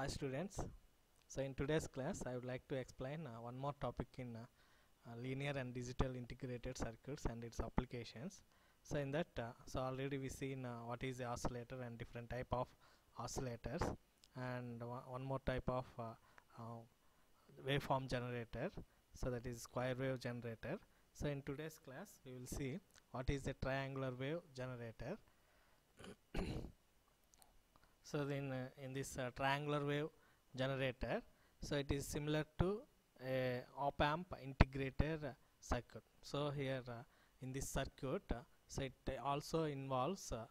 Hi students. So in today's class I would like to explain uh, one more topic in uh, uh, linear and digital integrated circuits and its applications. So in that uh, so already we seen uh, what is the oscillator and different type of oscillators and one more type of uh, waveform generator so that is square wave generator. So in today's class we will see what is the triangular wave generator. so in uh, in this uh, triangular wave generator so it is similar to a op amp integrated uh, circuit. So here uh, in this circuit uh, so it also involves uh,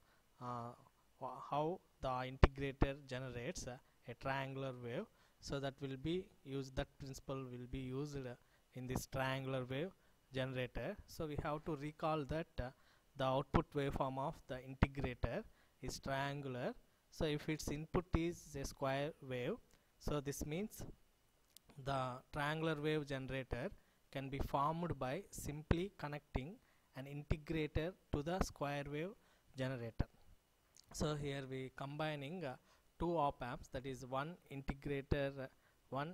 how the integrator generates a triangular wave. So that will be used that principle will be used in this triangular wave generator. So we have to recall that the output waveform of the integrator is triangular so if its input is a square wave so this means the triangular wave generator can be formed by simply connecting an integrator to the square wave generator. So here we combining uh, two op amps that is one integrator uh, one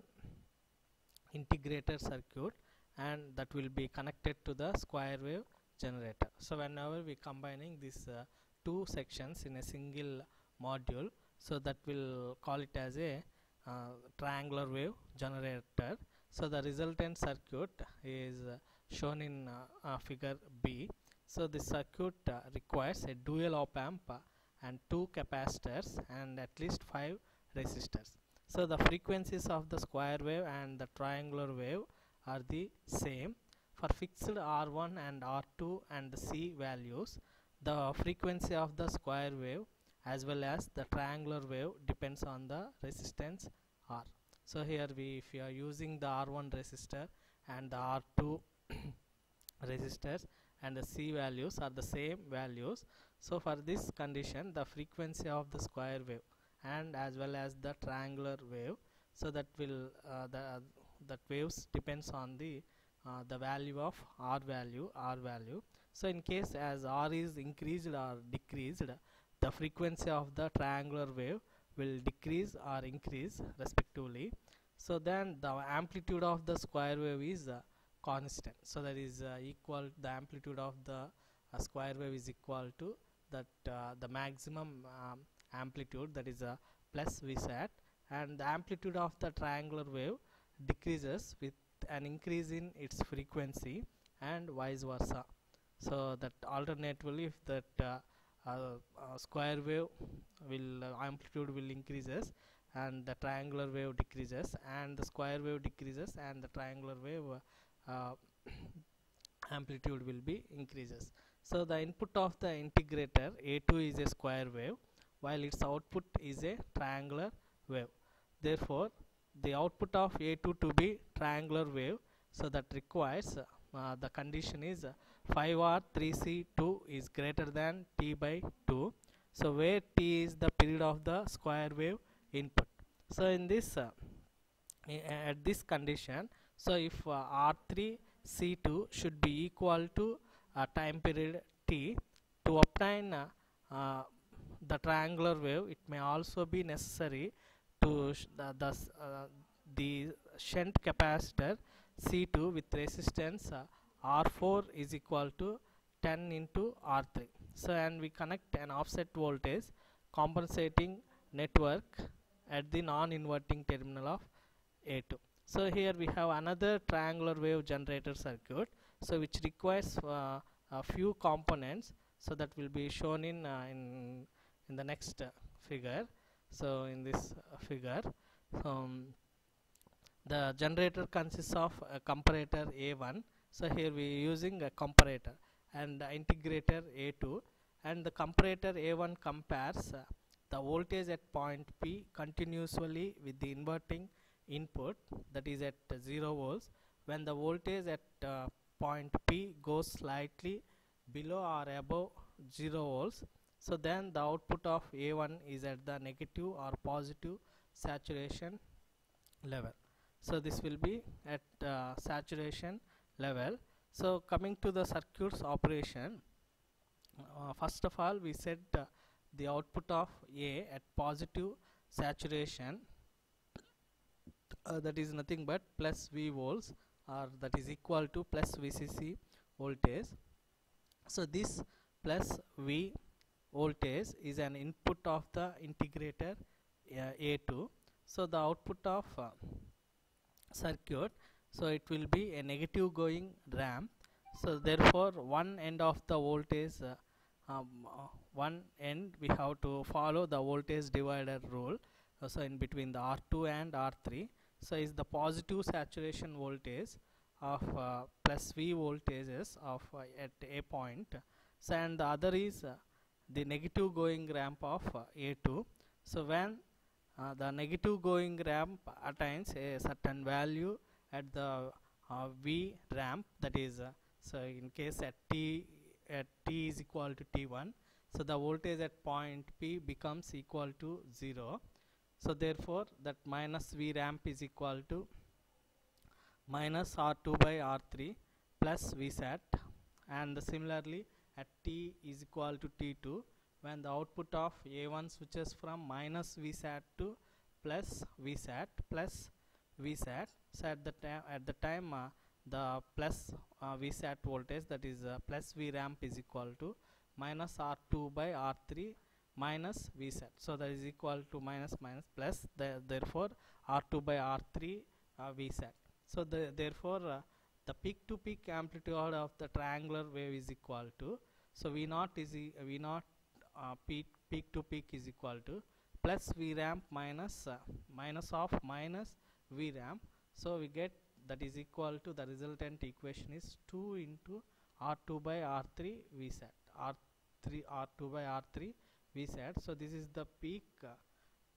integrator circuit and that will be connected to the square wave generator. So whenever we combining these uh, two sections in a single module. So that will call it as a uh, triangular wave generator. So the resultant circuit is uh, shown in uh, uh, figure B. So this circuit requires a dual op amp and two capacitors and at least five resistors. So the frequencies of the square wave and the triangular wave are the same. For fixed R1 and R2 and the C values the frequency of the square wave as well as the triangular wave depends on the resistance R. So here we if you are using the R1 resistor and the R2 resistors and the C values are the same values. So for this condition the frequency of the square wave and as well as the triangular wave so that will uh, the that waves depends on the uh, the value of R value R value. So in case as R is increased or decreased the frequency of the triangular wave will decrease or increase respectively. So then the amplitude of the square wave is uh, constant. So that is uh, equal the amplitude of the uh, square wave is equal to that uh, the maximum um, amplitude that is a plus vsat and the amplitude of the triangular wave decreases with an increase in its frequency and vice versa. So that alternatively if that uh, uh, uh, square wave will uh, amplitude will increases and the triangular wave decreases and the square wave decreases and the triangular wave uh, uh, amplitude will be increases. So the input of the integrator a2 is a square wave while its output is a triangular wave. Therefore the output of a2 to be triangular wave so that requires uh, the condition is uh, 5r 3c2 is greater than t by 2 so where t is the period of the square wave input. So in this uh, at this condition so if uh, r3 c2 should be equal to uh, time period t to obtain uh, uh, the triangular wave it may also be necessary to the, the, uh, the shunt capacitor C2 with resistance R4 is equal to 10 into R3 so and we connect an offset voltage compensating network at the non-inverting terminal of A2 so here we have another triangular wave generator circuit. So which requires uh, a few components so that will be shown in uh, in in the next uh, figure. So in this figure um, the generator consists of a comparator A1 so here we are using a comparator and the integrator A2 and the comparator A1 compares uh, the voltage at point P continuously with the inverting input that is at uh, 0 volts when the voltage at uh, point P goes slightly below or above 0 volts. So then the output of A1 is at the negative or positive saturation level. So this will be at uh, saturation level. So coming to the circuits operation uh, first of all we set uh, the output of A at positive saturation. Uh, that is nothing but plus V volts or that is equal to plus VCC voltage. So this plus V voltage is an input of the integrator uh, A2 so the output of uh, circuit so it will be a negative going ramp so therefore one end of the voltage uh, um, uh, one end we have to follow the voltage divider rule. Uh, so in between the R2 and R3 so is the positive saturation voltage of uh, plus V voltages of uh, at a point. So and the other is uh, the negative going ramp of uh, A2 so when the negative going ramp attains a certain value at the uh, V ramp that is uh, so in case at T at T is equal to T1 so the voltage at point P becomes equal to 0 so therefore that minus V ramp is equal to minus R2 by R3 plus VSAT and similarly at T is equal to T2 when the output of A1 switches from minus VSAT to plus VSAT plus VSAT so at the time at the time uh, the plus uh, VSAT voltage that is uh, plus V ramp is equal to minus R2 by R3 minus VSAT so that is equal to minus minus plus the, therefore R2 by R3 uh, VSAT so the, therefore uh, the peak to peak amplitude of the triangular wave is equal to so V naught is e V naught uh, peak peak to peak is equal to plus V ramp minus uh, minus of minus V ramp so we get that is equal to the resultant equation is 2 into R2 by R3 VSAT. R3 R2 by R3 VSAT. So this is the peak uh,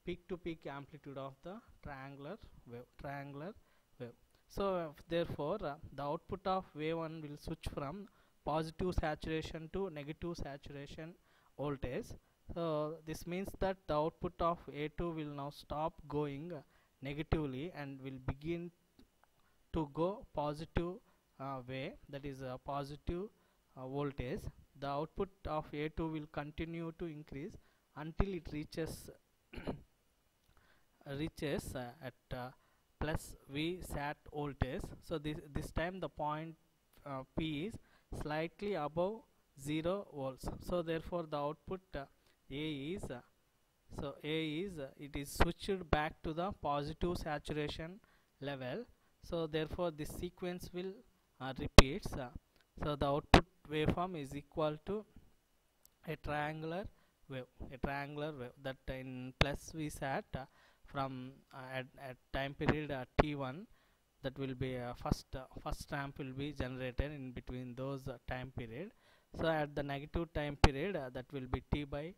peak to peak amplitude of the triangular wave triangular wave. So uh, therefore uh, the output of wave 1 will switch from positive saturation to negative saturation voltage. So this means that the output of A2 will now stop going uh, negatively and will begin to go positive uh, way that is a positive uh, voltage. The output of A2 will continue to increase until it reaches reaches uh, at uh, plus V sat voltage. So this this time the point uh, P is slightly above 0 volts. So therefore the output uh, A is uh, so A is uh, it is switched back to the positive saturation level. So therefore this sequence will uh, repeats uh, so the output waveform is equal to a triangular wave a triangular wave that in plus V sat uh, from at, at time period uh, t1 that will be uh, first uh, first ramp will be generated in between those uh, time period. So at the negative time period that will be t by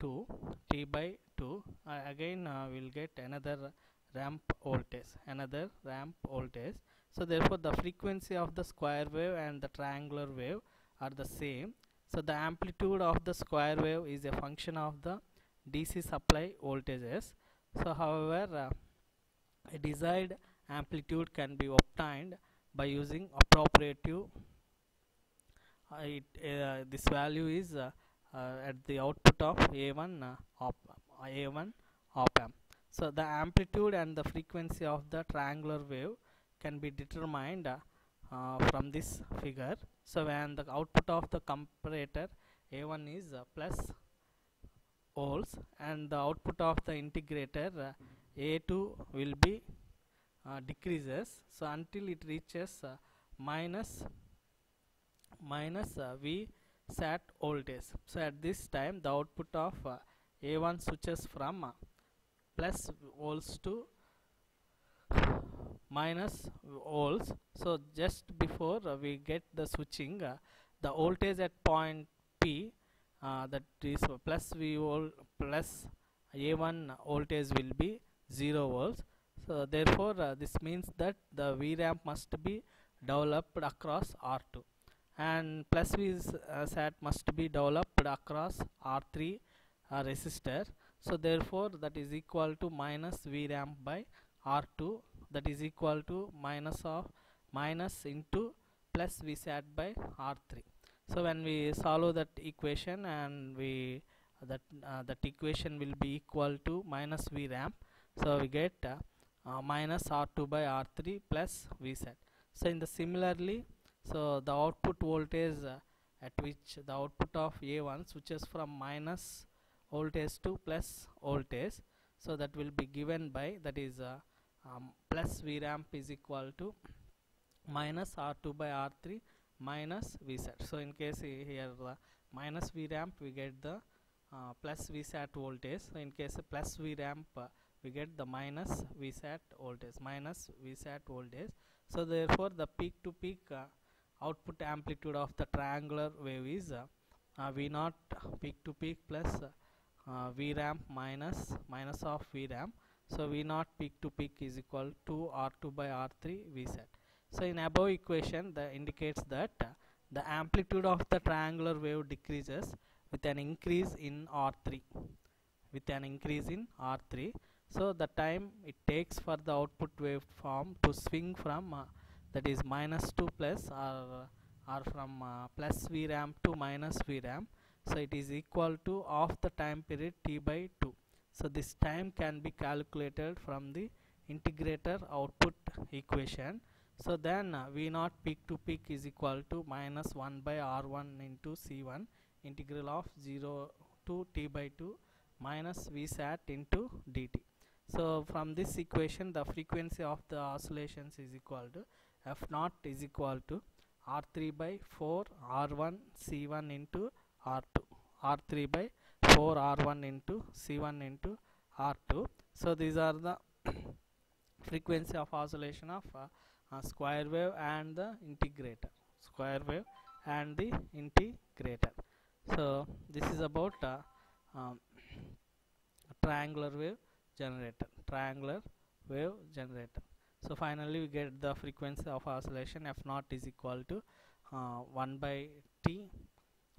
2 t by 2 uh, again uh, we'll get another ramp voltage another ramp voltage. So therefore the frequency of the square wave and the triangular wave are the same. So the amplitude of the square wave is a function of the DC supply voltages. So however uh, a desired amplitude can be obtained by using appropriate uh, it, uh, this value is uh, at the output of A1 uh, op uh, A1 op amp. So the amplitude and the frequency of the triangular wave can be determined uh, uh, from this figure. So when the output of the comparator A1 is uh, plus volts and the output of the integrator uh, A2 will be uh, decreases. So until it reaches uh, minus minus uh, V sat voltage. So at this time the output of uh, A1 switches from uh, plus volts to minus volts. So just before uh, we get the switching uh, the voltage at point P uh, that is uh, plus V volt plus A1 voltage will be 0 volts. So therefore this means that the V ramp must be developed across R2 and plus V uh, sat must be developed across R3 uh, resistor. So therefore that is equal to minus V ramp by R2 that is equal to minus of minus into plus V sat by R3 so when we solve that equation and we that uh, that equation will be equal to minus V ramp so we get uh, uh, minus R2 by R3 plus Vsat. So in the similarly, so the output voltage uh, at which the output of A1 switches from minus voltage to plus voltage. So that will be given by that is uh, um, plus V ramp is equal to minus R2 by R3 minus Vsat. So in case here the minus V ramp we get the uh, plus Vsat voltage. So in case plus V ramp uh, we get the minus Vsat voltage minus Vsat voltage. So therefore the peak to peak uh, output amplitude of the triangular wave is uh, uh, V naught peak to peak plus uh, V ramp minus minus of V ramp. So V naught peak to peak is equal to R2 by R3 Vsat. So in above equation that indicates that the amplitude of the triangular wave decreases with an increase in R3 with an increase in R3 so the time it takes for the output waveform to swing from uh, that is 2 plus or, or from uh, plus V ramp to minus V ramp so it is equal to of the time period t by 2 so this time can be calculated from the integrator output equation. So then uh, V naught peak to peak is equal to minus 1 by R1 into C1 integral of 0 to t by 2 minus V sat into dt. So from this equation the frequency of the oscillations is equal to F naught is equal to R3 by 4 R1 C1 into R2 R3 by 4 R1 into C1 into R2. So these are the frequency of oscillation of uh, uh, square wave and the integrator. Square wave and the integrator. So this is about uh, um, triangular wave generator. Triangular wave generator so finally we get the frequency of oscillation f naught is equal to uh, 1 by t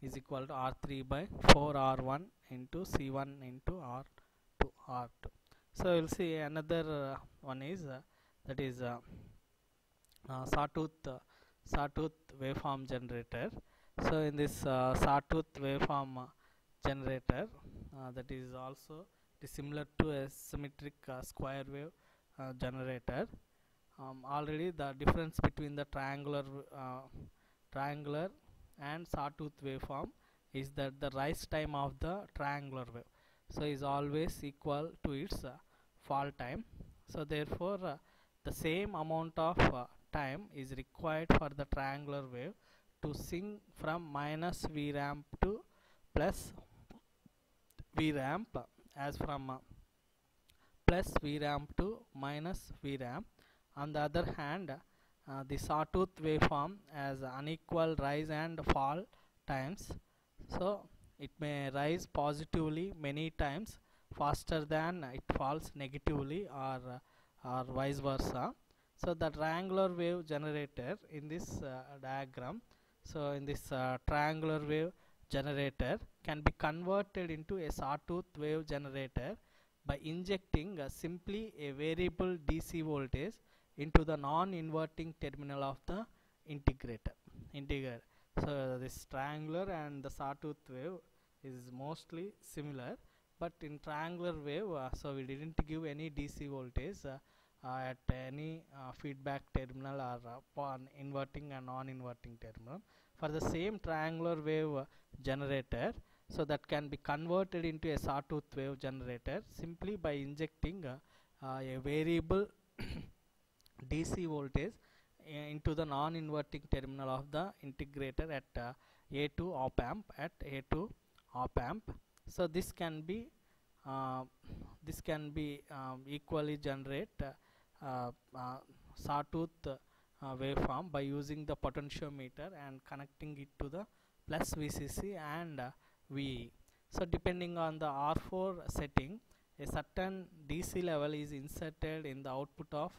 is equal to r3 by 4 r1 into c1 into r2 r2 so we'll see another uh, one is uh, that is uh, uh, sawtooth uh, sawtooth waveform generator. So in this uh, sawtooth waveform generator that is also similar to a symmetric square wave generator um, already the difference between the triangular uh, triangular and sawtooth waveform is that the rise time of the triangular wave so is always equal to its uh, fall time so therefore uh, the same amount of uh, time is required for the triangular wave to sink from minus V ramp to plus V ramp as from uh, plus V ramp to minus V ramp. On the other hand, uh, the sawtooth waveform has unequal rise and fall times. So it may rise positively many times faster than it falls negatively or or vice versa. So the triangular wave generator in this uh, diagram, so in this uh, triangular wave generator can be converted into a sawtooth wave generator by injecting uh, simply a variable DC voltage into the non-inverting terminal of the integrator. Integrator. So this triangular and the sawtooth wave is mostly similar, but in triangular wave, uh, so we didn't give any DC voltage. Uh, uh, at any uh, feedback terminal or uh, on inverting and non-inverting terminal for the same triangular wave uh, generator so that can be converted into a sawtooth wave generator simply by injecting uh, uh, a variable DC voltage uh, into the non-inverting terminal of the integrator at uh, A2 op amp at A2 op amp so this can be uh, this can be um, equally generate uh, uh, uh, sawtooth uh, waveform by using the potentiometer and connecting it to the plus VCC and VE. So depending on the R4 setting, a certain DC level is inserted in the output of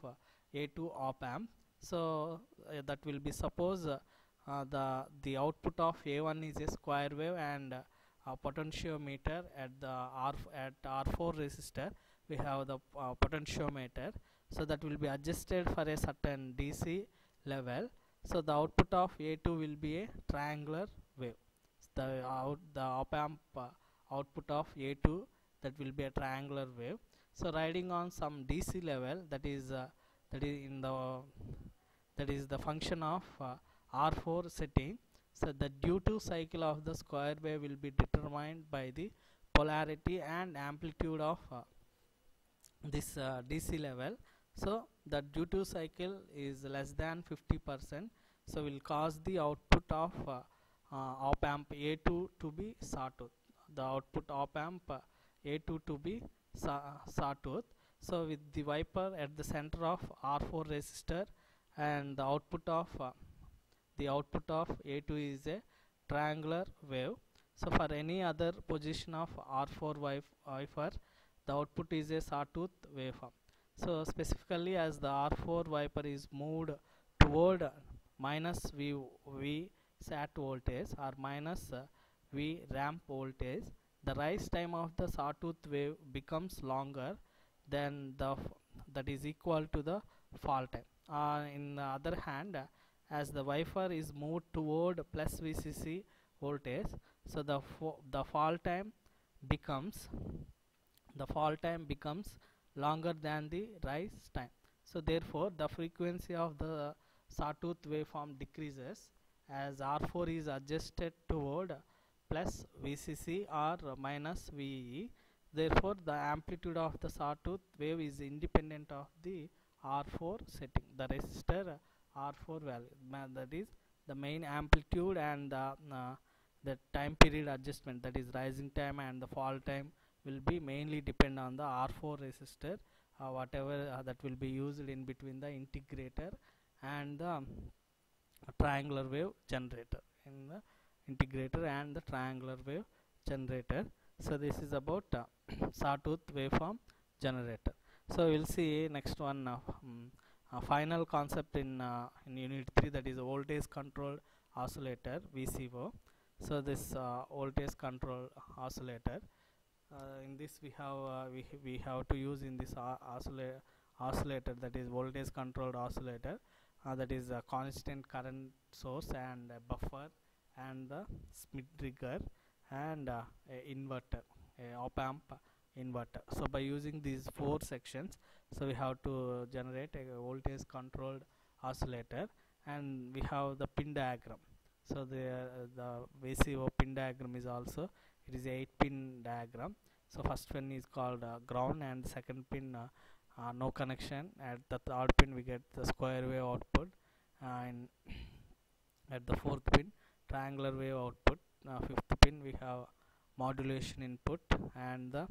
A2 op amp. So uh, that will be suppose uh, uh, the the output of A1 is a square wave and uh, a potentiometer at the R at R4 resistor we have the uh, potentiometer. So that will be adjusted for a certain DC level. So the output of A2 will be a triangular wave. The out the op amp uh, output of A2 that will be a triangular wave. So riding on some dc level that is that is in the that is the function of uh, r4 setting. So the duty cycle of the square wave will be determined by the polarity and amplitude of uh, this uh, dc level. So the duty cycle is less than 50 percent. So will cause the output of uh, uh, op amp a2 to be sawtooth. The output op amp uh, a2 to be saw so with the wiper at the center of r4 resistor and the output of uh, the output of a2 is a triangular wave. So for any other position of r4 wif- wiper the output is a sawtooth waveform so specifically as the r4 wiper is moved toward minus v v sat voltage or minus uh, v ramp voltage the rise time of the sawtooth wave becomes longer than the that is equal to the fall time uh, in the other hand as the wiper is moved toward plus vcc voltage so the the fall time becomes the fall time becomes longer than the rise time. So therefore the frequency of the sawtooth waveform decreases as r4 is adjusted toward plus vcc or minus vee therefore the amplitude of the sawtooth wave is independent of the r4 setting. The resistor r4 value that is the main amplitude and the uh, the time period adjustment that is rising time and the fall time will be mainly depend on the r4 resistor uh, whatever uh, that will be used in between the integrator and the um, triangular wave generator. In the integrator and the triangular wave generator so this is about uh, sawtooth waveform generator. So we'll see next one uh, um, uh, final concept in uh, in unit 3 that is voltage controlled oscillator vco so this uh, voltage control oscillator uh, in this we have we, we have to use in this o- oscilla- oscillator that is voltage controlled oscillator that is a constant current source and a buffer and the Schmitt trigger and uh, a inverter a op amp inverter. So by using these four sections so we have to generate a voltage controlled oscillator and we have the pin diagram. So the uh, the VCO pin diagram is also it is a 8 pin diagram. So first pin is called uh, ground and second pin uh, uh, no connection. At the third pin we get the square wave output and at the fourth pin triangular wave output fifth pin we have modulation input and the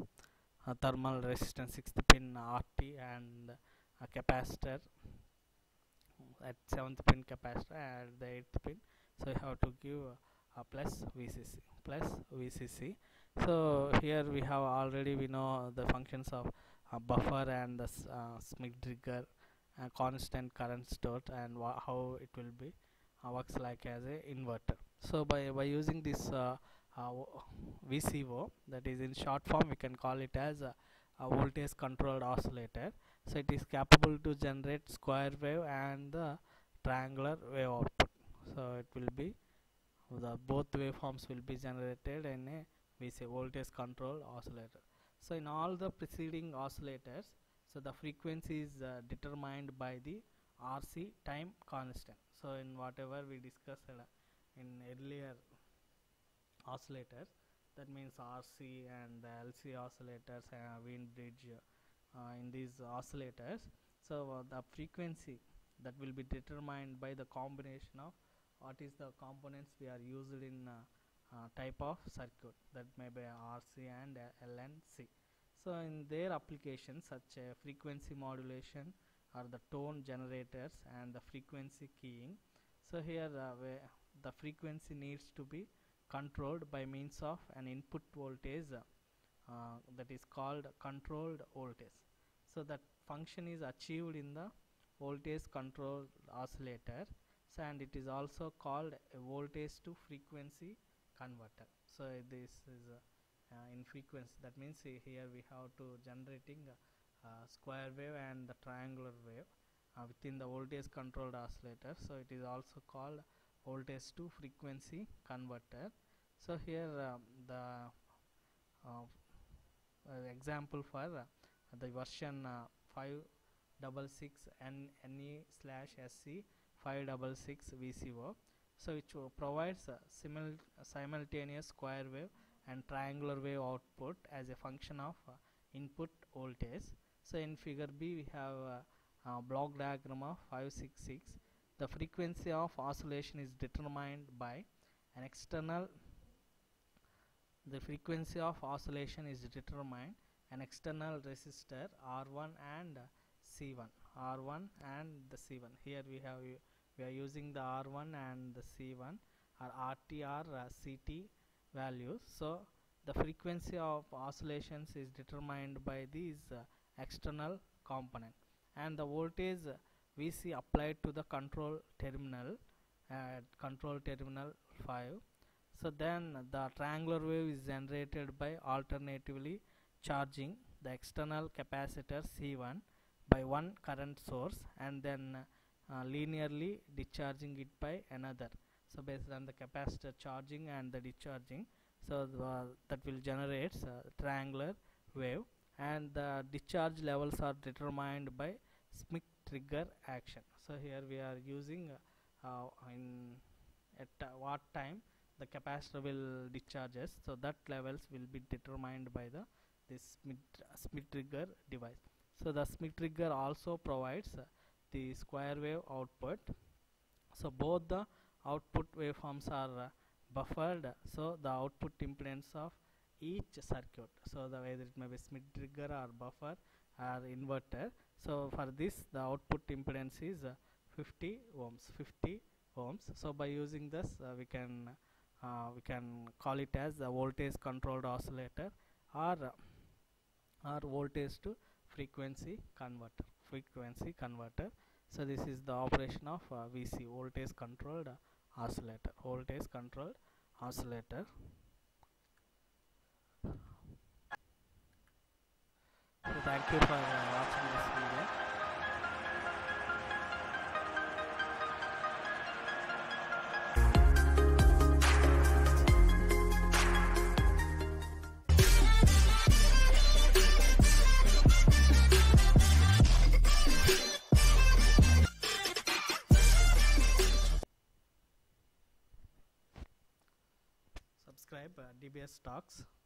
uh, thermal resistance sixth pin RT and a capacitor. At seventh pin capacitor and the eighth pin. So you have to give uh, plus VCC plus VCC so here we have already we know the functions of uh, buffer and the uh, Schmitt trigger uh, constant current stored and how it will be uh, works like as a inverter so by by using this uh, uh, VCO that is in short form we can call it as a, a voltage controlled oscillator. So it is capable to generate square wave and the triangular wave output. So it will be the both waveforms will be generated in a voltage control oscillator. So in all the preceding oscillators so the frequency is uh, determined by the RC time constant. So in whatever we discussed uh, in earlier oscillators that means RC and the LC oscillators and Wien bridge uh, in these oscillators. So uh, the frequency that will be determined by the combination of what is the components we are used in uh, type of circuit that may be RC and uh, LNC so in their applications such a frequency modulation or the tone generators and the frequency keying. So here uh, the frequency needs to be controlled by means of an input voltage uh, uh, that is called controlled voltage. So that function is achieved in the voltage controlled oscillator so and it is also called a voltage to frequency converter. So this is uh, uh, in frequency that means he- here we have to generating uh, uh, square wave and the triangular wave uh, within the voltage controlled oscillator. So it is also called voltage to frequency converter. So here um, the uh, uh, example for uh, the version uh, 566 N NE slash SC 566 VCO so uh, provides a simul simultaneous square wave and triangular wave output as a function of uh, input voltage. So in figure B we have uh, uh, block diagram of 566 the frequency of oscillation is determined by an external the frequency of oscillation is determined an external resistor R1 and uh, C1 R1 and the C1 here we have we are using the R1 and the C1 or RT or uh, CT values. So the frequency of oscillations is determined by these uh, external component. And the voltage uh, VC applied to the control terminal at control terminal 5 so then the triangular wave is generated by alternatively charging the external capacitor C1 by one current source and then uh, linearly discharging it by another. So based on the capacitor charging and the discharging so the, that will generate uh, triangular wave. And the discharge levels are determined by Schmitt trigger action. So here we are using uh, in at what time the capacitor will discharges so that levels will be determined by the this Schmitt trigger device. So the Schmitt trigger also provides uh, the square wave output. So both the output waveforms are uh, buffered. So the output impedance of each circuit. So the whether it may be Schmitt trigger or buffer or inverter so for this the output impedance is uh, 50 ohms 50 ohms. So by using this uh, we can uh, we can call it as a voltage controlled oscillator or or voltage to frequency converter frequency converter. So this is the operation of uh, VC voltage controlled oscillator voltage controlled oscillator. So thank you for uh, subscribe